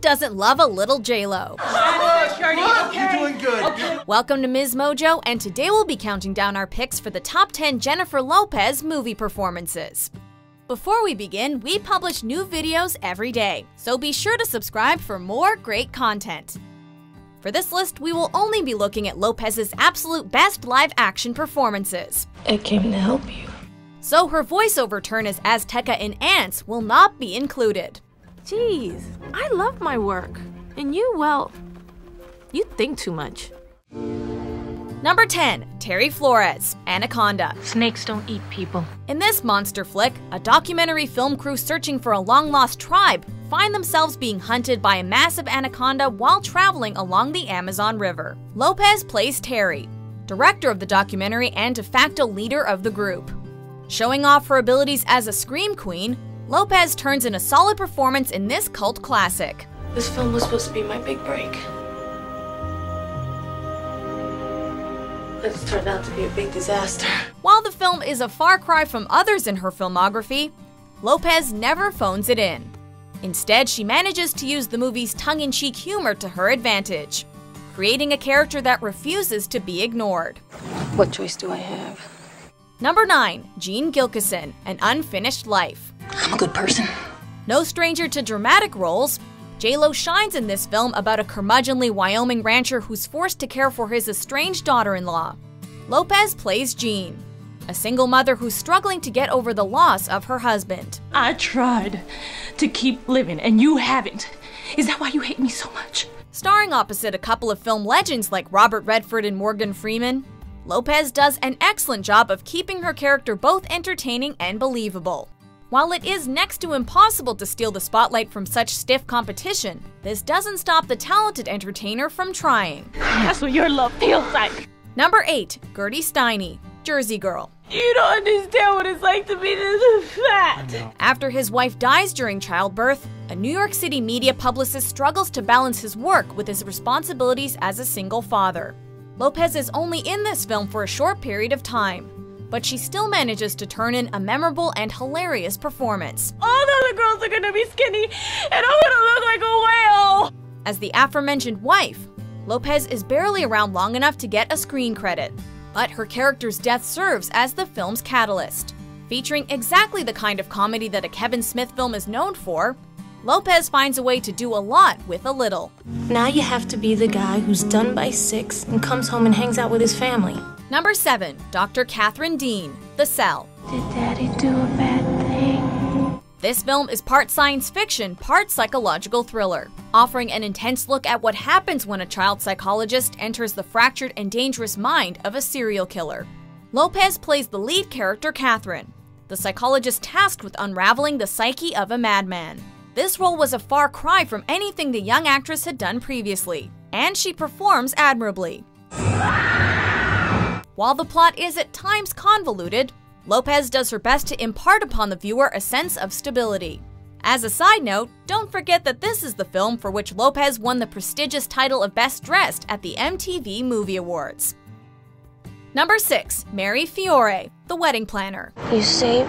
doesn't love a little J-Lo? You're doing good. Welcome to Ms. Mojo, and today we'll be counting down our picks for the top 10 Jennifer Lopez movie performances. Before we begin, we publish new videos every day, so be sure to subscribe for more great content. For this list, we will only be looking at Lopez's absolute best live action performances. I came to help you. So her voiceover turn as Azteca in Antz will not be included. Jeez, I love my work. And you, well, you think too much. Number 10, Terry Flores, Anaconda. Snakes don't eat people. In this monster flick, a documentary film crew searching for a long lost tribe find themselves being hunted by a massive anaconda while traveling along the Amazon River. Lopez plays Terry, director of the documentary and de facto leader of the group. Showing off her abilities as a scream queen, Lopez turns in a solid performance in this cult classic. This film was supposed to be my big break. It's turned out to be a big disaster. While the film is a far cry from others in her filmography, Lopez never phones it in. Instead, she manages to use the movie's tongue in cheek humor to her advantage, creating a character that refuses to be ignored. What choice do I have? Number 9. Jean Gilkyson, An Unfinished Life. I'm a good person. No stranger to dramatic roles, J-Lo shines in this film about a curmudgeonly Wyoming rancher who's forced to care for his estranged daughter-in-law. Lopez plays Jean, a single mother who's struggling to get over the loss of her husband. I tried to keep living and you haven't. Is that why you hate me so much? Starring opposite a couple of film legends like Robert Redford and Morgan Freeman, Lopez does an excellent job of keeping her character both entertaining and believable. While it is next to impossible to steal the spotlight from such stiff competition, this doesn't stop the talented entertainer from trying. That's what your love feels like. Number 8. Gertie Steiney, Jersey Girl. You don't understand what it's like to be this fat. After his wife dies during childbirth, a New York City media publicist struggles to balance his work with his responsibilities as a single father. Lopez is only in this film for a short period of time, but she still manages to turn in a memorable and hilarious performance. All the other girls are gonna be skinny and I'm gonna look like a whale. As the aforementioned wife, Lopez is barely around long enough to get a screen credit, but her character's death serves as the film's catalyst. Featuring exactly the kind of comedy that a Kevin Smith film is known for, Lopez finds a way to do a lot with a little. Now you have to be the guy who's done by six and comes home and hangs out with his family. Number 7. Dr. Catherine Deane, The Cell. Did Daddy do a bad thing? This film is part science fiction, part psychological thriller, offering an intense look at what happens when a child psychologist enters the fractured and dangerous mind of a serial killer. Lopez plays the lead character, Catherine, the psychologist tasked with unraveling the psyche of a madman. This role was a far cry from anything the young actress had done previously, and she performs admirably. While the plot is at times convoluted, Lopez does her best to impart upon the viewer a sense of stability. As a side note, don't forget that this is the film for which Lopez won the prestigious title of Best Dressed at the MTV Movie Awards. Number 6. Mary Fiore, The Wedding Planner. You saved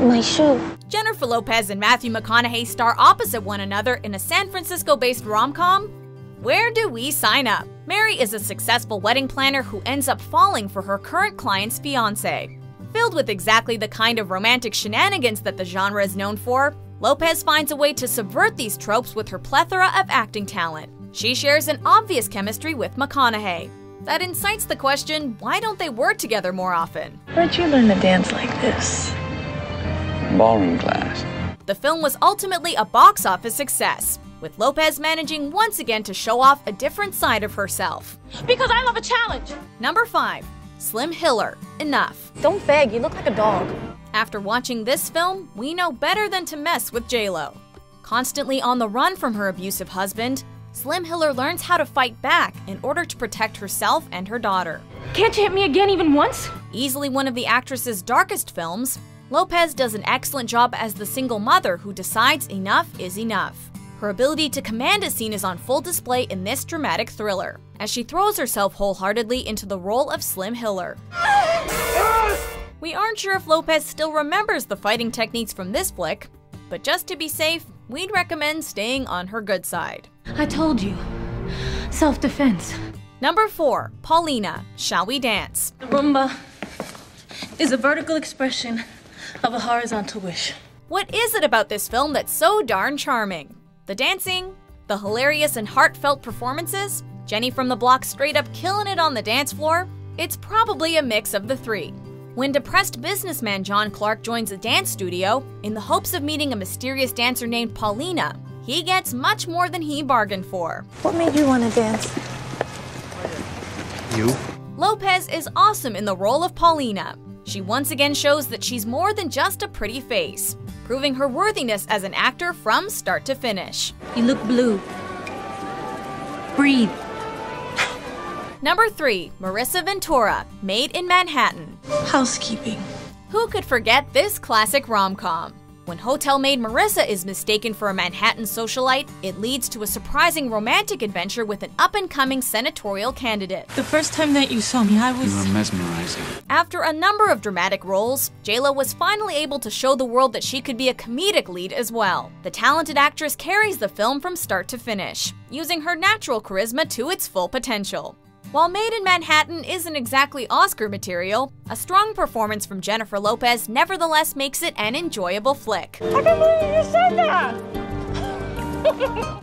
my shoe. Jennifer Lopez and Matthew McConaughey star opposite one another in a San Francisco based rom com? Where do we sign up? Mary is a successful wedding planner who ends up falling for her current client's fiance. Filled with exactly the kind of romantic shenanigans that the genre is known for, Lopez finds a way to subvert these tropes with her plethora of acting talent. She shares an obvious chemistry with McConaughey. That incites the question why don't they work together more often? Where'd you learn to dance like this? Ballroom class. The film was ultimately a box office success, with Lopez managing once again to show off a different side of herself. Because I love a challenge. Number 5. Slim Hiller, Enough. Don't beg, you look like a dog. After watching this film, we know better than to mess with J-Lo. Constantly on the run from her abusive husband, Slim Hiller learns how to fight back in order to protect herself and her daughter. Can't you hit me again even once? Easily one of the actress's darkest films, Lopez does an excellent job as the single mother who decides enough is enough. Her ability to command a scene is on full display in this dramatic thriller, as she throws herself wholeheartedly into the role of Slim Hiller. We aren't sure if Lopez still remembers the fighting techniques from this flick, but just to be safe, we'd recommend staying on her good side. I told you. Self defense. Number 4. Paulina, Shall We Dance? The Rumba is a vertical expression of a horizontal wish. What is it about this film that's so darn charming? The dancing? The hilarious and heartfelt performances? Jenny from the block straight up killing it on the dance floor? It's probably a mix of the three. When depressed businessman John Clark joins a dance studio in the hopes of meeting a mysterious dancer named Paulina, he gets much more than he bargained for. What made you want to dance? You? Lopez is awesome in the role of Paulina. She once again shows that she's more than just a pretty face, proving her worthiness as an actor from start to finish. You look blue. Breathe. Number 3. Marisa Ventura, Maid in Manhattan. Housekeeping. Who could forget this classic rom com? When hotel maid Marisa is mistaken for a Manhattan socialite, it leads to a surprising romantic adventure with an up and coming senatorial candidate. The first time that you saw me, I was. You were mesmerizing. After a number of dramatic roles, JLo was finally able to show the world that she could be a comedic lead as well. The talented actress carries the film from start to finish, using her natural charisma to its full potential. While Maid in Manhattan isn't exactly Oscar material, a strong performance from Jennifer Lopez nevertheless makes it an enjoyable flick. I can't believe you said that!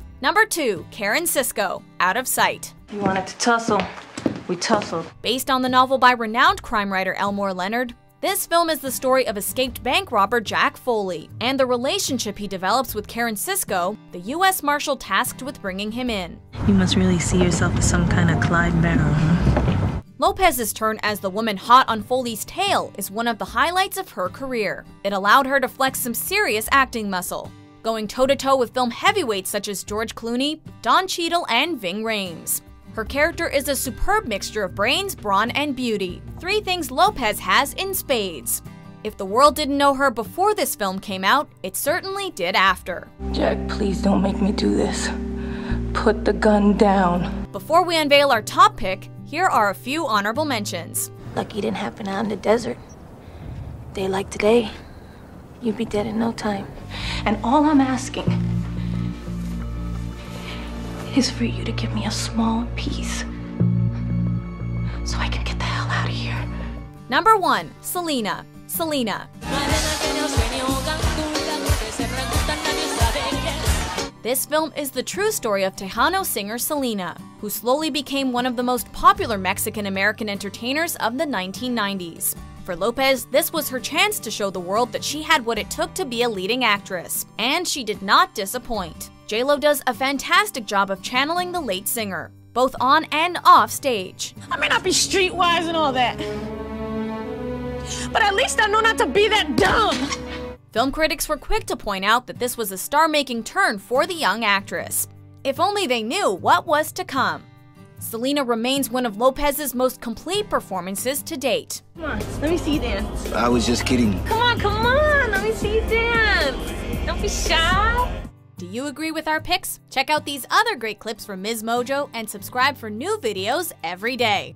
Number 2, Karen Sisco, Out of Sight. You wanted to tussle. We tussled. Based on the novel by renowned crime writer Elmore Leonard, this film is the story of escaped bank robber Jack Foley and the relationship he develops with Karen Sisco, the U.S. Marshal tasked with bringing him in. You must really see yourself as some kind of Clyde Barrow, huh? Lopez's turn as the woman hot on Foley's tail is one of the highlights of her career. It allowed her to flex some serious acting muscle, going toe to toe with film heavyweights such as George Clooney, Don Cheadle, and Ving Rhames. Her character is a superb mixture of brains, brawn, and beauty, three things Lopez has in spades. If the world didn't know her before this film came out, it certainly did after. Jack, please don't make me do this. Put the gun down. Before we unveil our top pick, here are a few honorable mentions. Lucky it didn't happen out in the desert. Day like today, you'd be dead in no time. And all I'm asking is for you to give me a small piece so I can get the hell out of here. Number 1. Selena. Selena. This film is the true story of Tejano singer Selena, who slowly became one of the most popular Mexican American entertainers of the 1990s. For Lopez, this was her chance to show the world that she had what it took to be a leading actress, and she did not disappoint. JLo does a fantastic job of channeling the late singer, both on and off stage. I may not be streetwise and all that, but at least I know not to be that dumb. Film critics were quick to point out that this was a star making turn for the young actress. If only they knew what was to come. Selena remains one of Lopez's most complete performances to date. Come on, let me see you dance. I was just kidding. Come on, come on, let me see you dance. Don't be shy. Do you agree with our picks? Check out these other great clips from Ms. Mojo and subscribe for new videos every day.